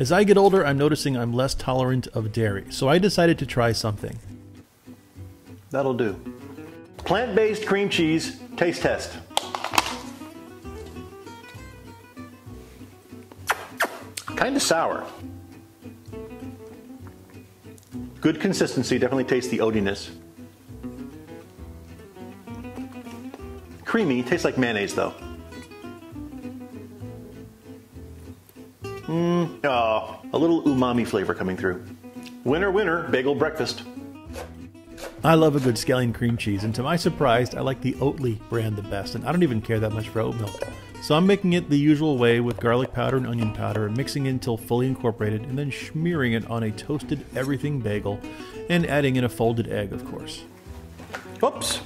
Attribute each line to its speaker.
Speaker 1: As I get older, I'm noticing I'm less tolerant of dairy, so I decided to try something.
Speaker 2: That'll do. Plant-based cream cheese taste test. Kind of sour. Good consistency, definitely taste the oatiness. Creamy, tastes like mayonnaise though. Mmm, oh, a little umami flavor coming through. Winner, winner, bagel breakfast.
Speaker 1: I love a good scallion cream cheese, and to my surprise, I like the Oatly brand the best, and I don't even care that much for oat milk. So I'm making it the usual way with garlic powder and onion powder, and mixing it until fully incorporated, and then smearing it on a toasted everything bagel, and adding in a folded egg, of course.
Speaker 2: Whoops,